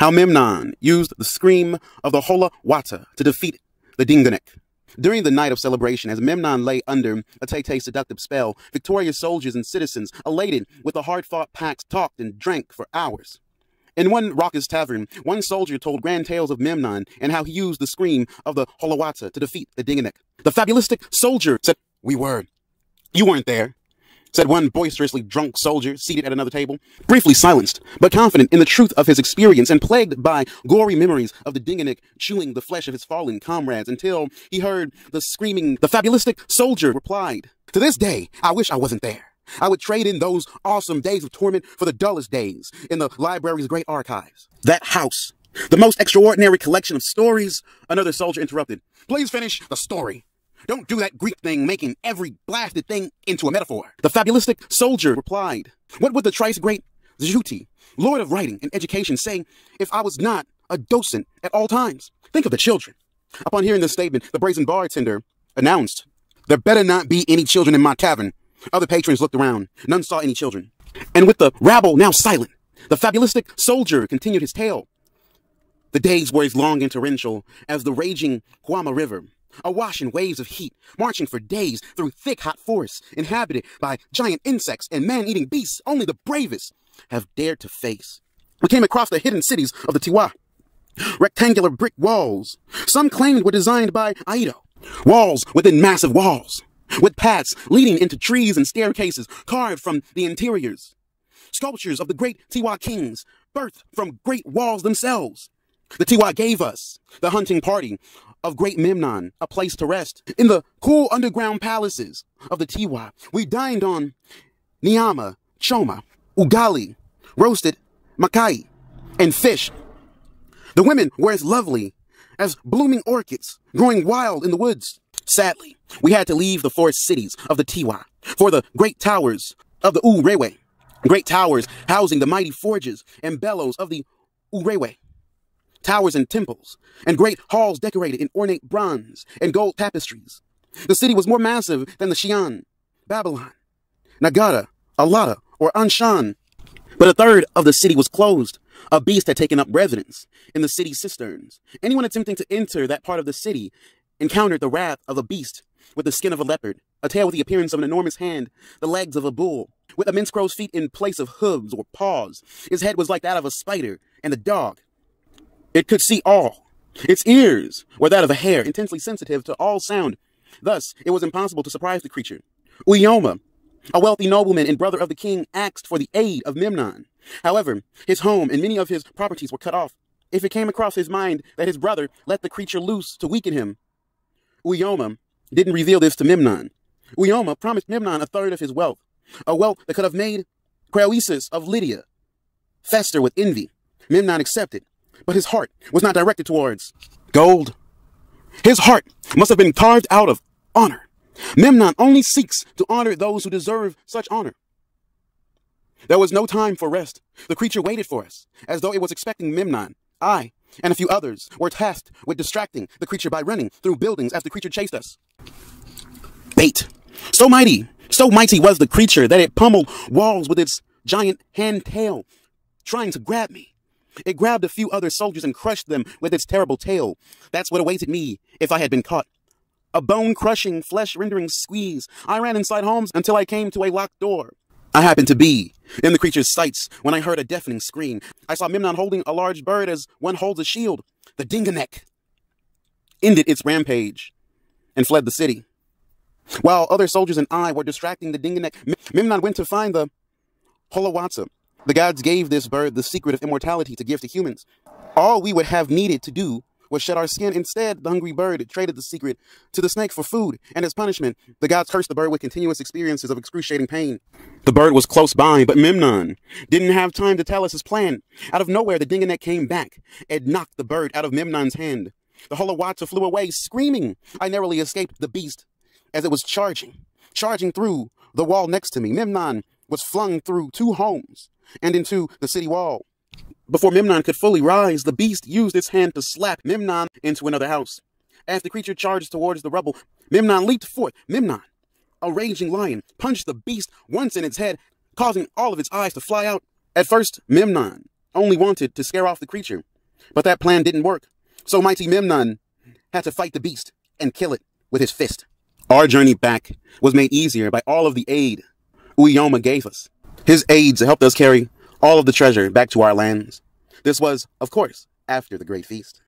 How Memnon used the scream of the Hola Wata to defeat the Dingonek. During the night of celebration, as Memnon lay under a Tete seductive spell, victorious soldiers and citizens, elated with the hard-fought pacts, talked and drank for hours. In one raucous tavern, one soldier told grand tales of Memnon and how he used the scream of the Holawata to defeat the Dingonek. The fabulistic soldier said, We were. You weren't there said one boisterously drunk soldier seated at another table, briefly silenced, but confident in the truth of his experience and plagued by gory memories of the Dingonek chewing the flesh of his fallen comrades until he heard the screaming, the fabulistic soldier replied, To this day, I wish I wasn't there. I would trade in those awesome days of torment for the dullest days in the library's great archives. That house, the most extraordinary collection of stories, another soldier interrupted. Please finish the story. Don't do that Greek thing, making every blasted thing into a metaphor. The fabulistic soldier replied, What would the thrice great Djouti, lord of writing and education, say if I was not a docent at all times? Think of the children. Upon hearing this statement, the brazen bartender announced, There better not be any children in my tavern. Other patrons looked around. None saw any children. And with the rabble now silent, the fabulistic soldier continued his tale. The days were as long and torrential as the raging Guama River, awash in waves of heat, marching for days through thick, hot forests, inhabited by giant insects and man-eating beasts only the bravest have dared to face. We came across the hidden cities of the Tiwa, rectangular brick walls. Some claimed were designed by Aido, walls within massive walls, with paths leading into trees and staircases carved from the interiors. Sculptures of the great Tiwa kings, birthed from great walls themselves. The Tiwa gave us the hunting party of great Memnon, a place to rest. In the cool underground palaces of the Tiwa, we dined on Nyama, Choma, Ugali, roasted Makai, and fish. The women were as lovely as blooming orchids growing wild in the woods. Sadly, we had to leave the forest cities of the Tiwa for the great towers of the Urewe, great towers housing the mighty forges and bellows of the Urewe towers and temples, and great halls decorated in ornate bronze and gold tapestries. The city was more massive than the Xi'an, Babylon, Nagara, Alata, or Anshan. But a third of the city was closed. A beast had taken up residence in the city cisterns. Anyone attempting to enter that part of the city encountered the wrath of a beast with the skin of a leopard, a tail with the appearance of an enormous hand, the legs of a bull, with immense crow's feet in place of hooves or paws. His head was like that of a spider, and the dog it could see all. Its ears were that of a hare, intensely sensitive to all sound. Thus, it was impossible to surprise the creature. Uyoma, a wealthy nobleman and brother of the king, asked for the aid of Memnon. However, his home and many of his properties were cut off. If it came across his mind that his brother let the creature loose to weaken him, Uyoma didn't reveal this to Memnon. Uyoma promised Memnon a third of his wealth, a wealth that could have made Croesus of Lydia fester with envy. Memnon accepted, but his heart was not directed towards gold. His heart must have been carved out of honor. Memnon only seeks to honor those who deserve such honor. There was no time for rest. The creature waited for us, as though it was expecting Memnon. I and a few others were tasked with distracting the creature by running through buildings as the creature chased us. Bait. So mighty, so mighty was the creature that it pummeled walls with its giant hand tail, trying to grab me. It grabbed a few other soldiers and crushed them with its terrible tail. That's what awaited me if I had been caught. A bone-crushing, flesh-rendering squeeze. I ran inside homes until I came to a locked door. I happened to be in the creature's sights when I heard a deafening scream. I saw Memnon holding a large bird as one holds a shield. The Dingonek ended its rampage and fled the city. While other soldiers and I were distracting the Dingonek, Memnon went to find the Holawata, the gods gave this bird the secret of immortality to give to humans. All we would have needed to do was shed our skin. Instead, the hungry bird traded the secret to the snake for food, and as punishment, the gods cursed the bird with continuous experiences of excruciating pain. The bird was close by, but Memnon didn't have time to tell us his plan. Out of nowhere, the Dingonek came back and knocked the bird out of Memnon's hand. The Holawata flew away, screaming. I narrowly escaped the beast as it was charging, charging through the wall next to me. Memnon was flung through two homes and into the city wall. Before Memnon could fully rise, the beast used its hand to slap Memnon into another house. As the creature charged towards the rubble, Memnon leaped forth. Memnon, a raging lion, punched the beast once in its head, causing all of its eyes to fly out. At first, Memnon only wanted to scare off the creature. But that plan didn't work. So mighty Memnon had to fight the beast and kill it with his fist. Our journey back was made easier by all of the aid Uyoma gave us. His aides helped us carry all of the treasure back to our lands. This was, of course, after the great feast.